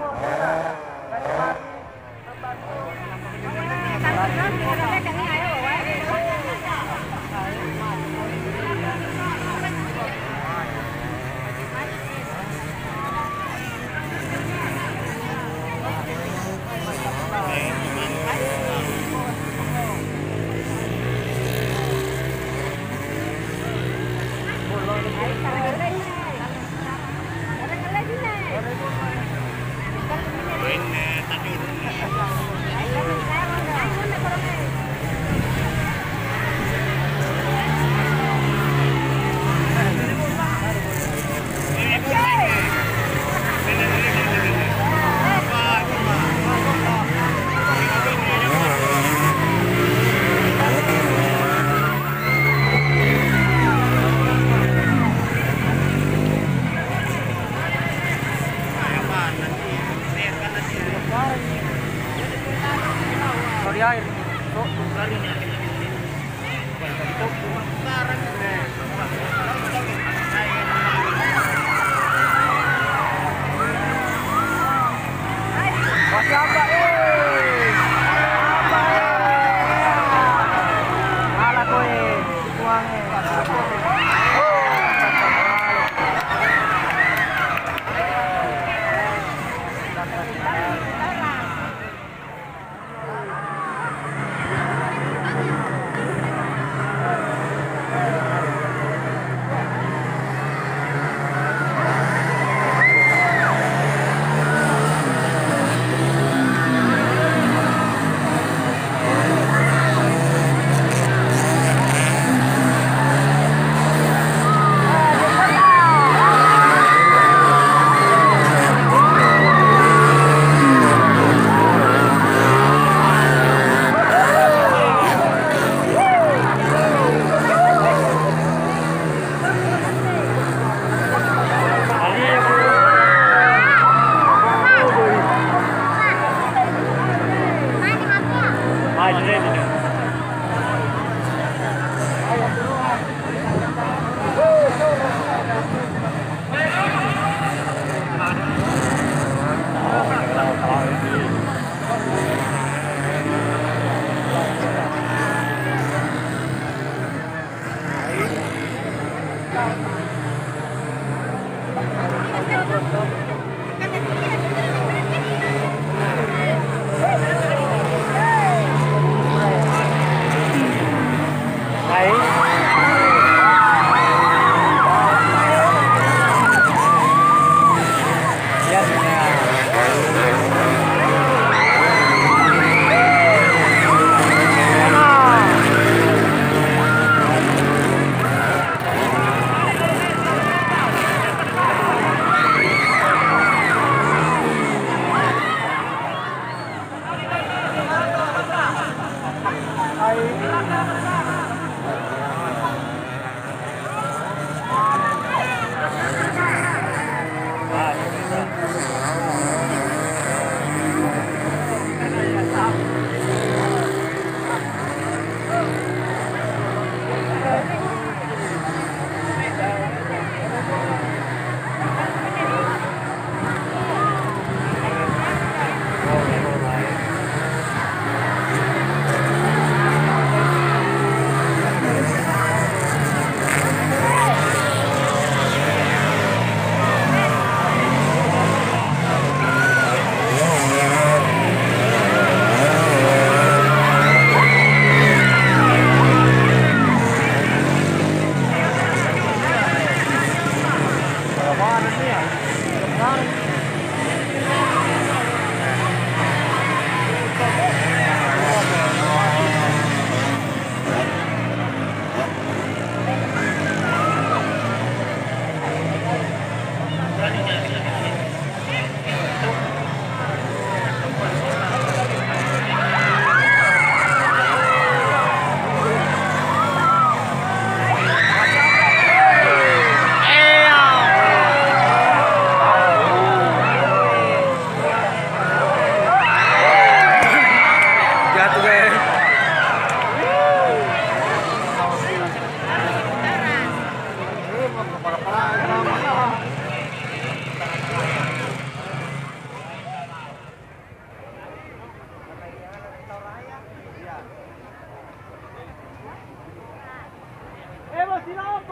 过。dari air tuh dari air itu sekarang